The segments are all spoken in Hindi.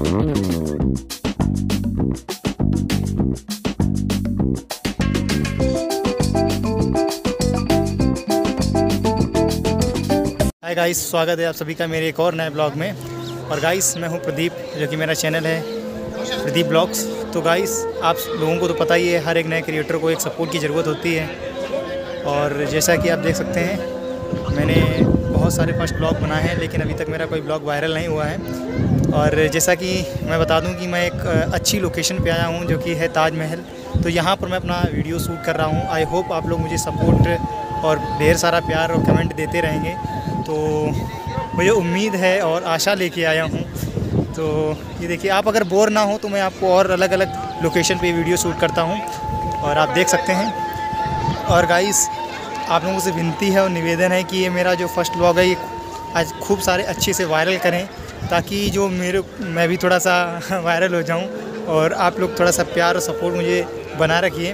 हाय गाइस स्वागत है आप सभी का मेरे एक और नए ब्लॉग में। और गाइस मैं हूँ प्रदीप, जो कि मेरा चैनल है, प्रदीप ब्लॉग्स तो गाइस आप लोगों को तो पता ही है, हर एक नए क्रिएटर को एक सपोर्ट की ज़रूरत होती है। और जैसा कि आप देख सकते हैं, मैंने बहुत सारे फ़र्स्ट ब्लॉग बनाए हैं, लेकिन अभी तक मेरा कोई ब्लॉग वायरल नहीं हुआ है। और जैसा कि मैं बता दूँ कि मैं एक अच्छी लोकेशन पे आया हूँ जो कि है ताजमहल। तो यहाँ पर मैं अपना वीडियो शूट कर रहा हूँ। आई होप आप लोग मुझे सपोर्ट और ढेर सारा प्यार और कमेंट देते रहेंगे। तो मुझे उम्मीद है और आशा लेके आया हूँ। तो ये देखिए, आप अगर बोर ना हो तो मैं आपको और अलग अलग लोकेशन पे वीडियो शूट करता हूँ। और आप देख सकते हैं। और गाइस आप लोगों से विनती है और निवेदन है कि ये मेरा जो फ़र्स्ट ब्लॉग है, ये आज खूब सारे अच्छे से वायरल करें। ताकि जो मेरे, मैं भी थोड़ा सा वायरल हो जाऊँ और आप लोग थोड़ा सा प्यार और सपोर्ट मुझे बना रखिए।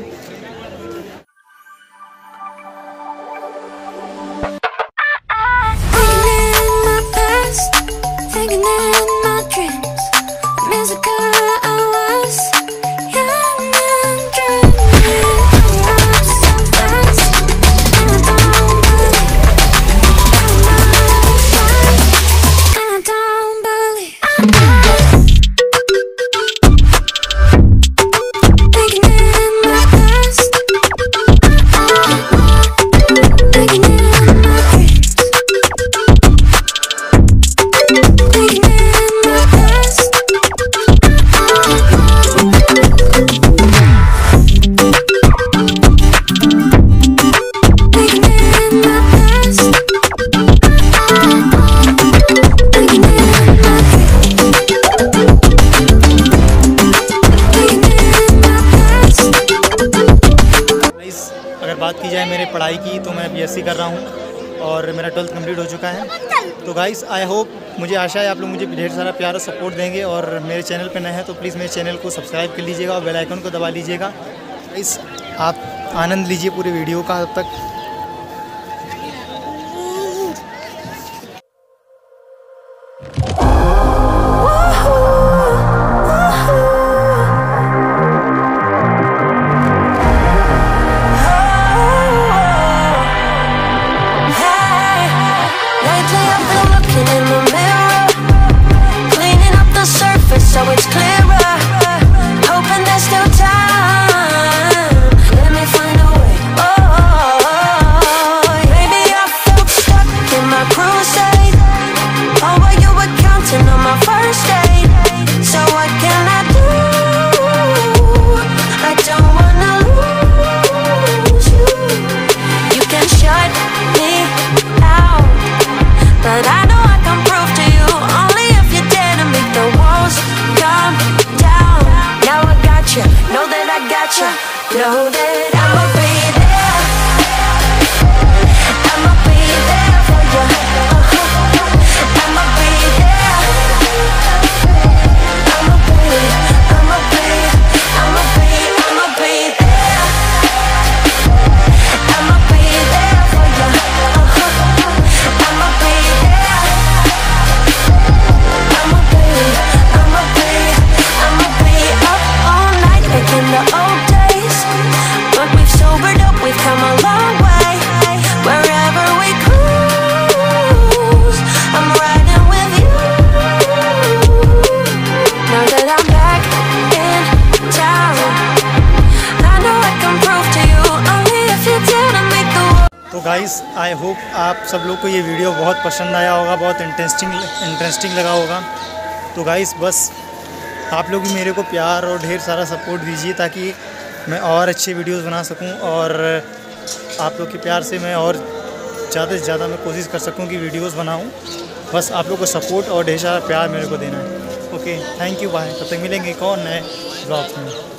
बात की जाए मेरे पढ़ाई की तो मैं बी कर रहा हूँ और मेरा ट्वेल्थ कंप्लीट हो चुका है। तो गाइस आई होप मुझे आशा है आप लोग मुझे ढेर सारा प्यार और सपोर्ट देंगे और मेरे चैनल पर नए हैं तो प्लीज़ मेरे चैनल को सब्सक्राइब कर लीजिएगा और बेलाइकन को दबा लीजिएगा। इस आप आनंद लीजिए पूरे वीडियो का अब तक on my first date So what can I do? I don't wanna lose you. You can shut me out But I know I can prove to you. Only if you dare to make the walls come down. Now I got you, know that I got you. Know that guys I hope आप सब लोग को ये वीडियो बहुत पसंद आया होगा, बहुत इंटरेस्टिंग इंटरेस्टिंग लगा होगा। तो गाइस बस आप लोग भी मेरे को प्यार और ढेर सारा सपोर्ट दीजिए ताकि मैं और अच्छे वीडियोस बना सकूँ और आप लोग के प्यार से मैं और ज़्यादा से ज़्यादा मैं कोशिश कर सकूँ कि वीडियोस बनाऊँ। बस आप लोग को सपोर्ट और ढेर सारा प्यार मेरे को देना है। ओके थैंक यू बाय तब तक मिलेंगे कौन नए ब्लॉग्स में।